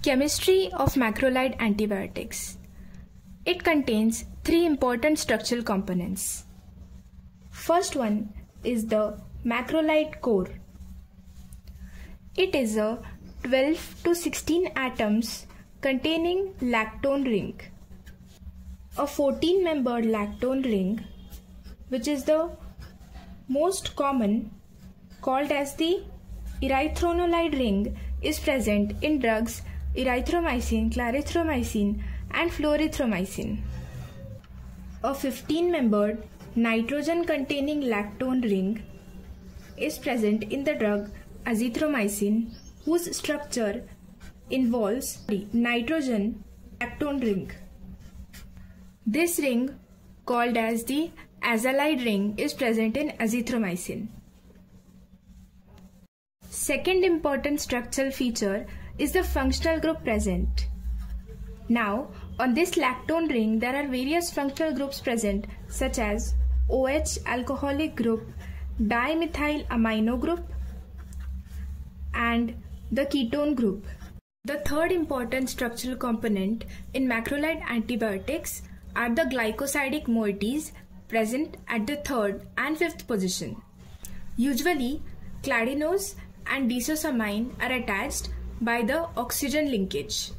Chemistry of macrolide antibiotics. It contains three important structural components. First one is the macrolide core. It is a 12 to 16 atoms containing lactone ring. A 14 membered lactone ring which is the most common called as the erythronolide ring is present in drugs erythromycin, clarithromycin, and flurithromycin. A 15 membered nitrogen containing lactone ring is present in the drug azithromycin, whose structure involves nitrogen lactone ring. This ring, called as the azalide ring, is present in azithromycin. Second important structural feature is the functional group present. Now, on this lactone ring, there are various functional groups present such as OH alcoholic group, dimethyl amino group, and the ketone group. The third important structural component in macrolide antibiotics are the glycosidic moieties present at the third and fifth position. Usually, cladinose and desosamine are attached by the oxygen linkage.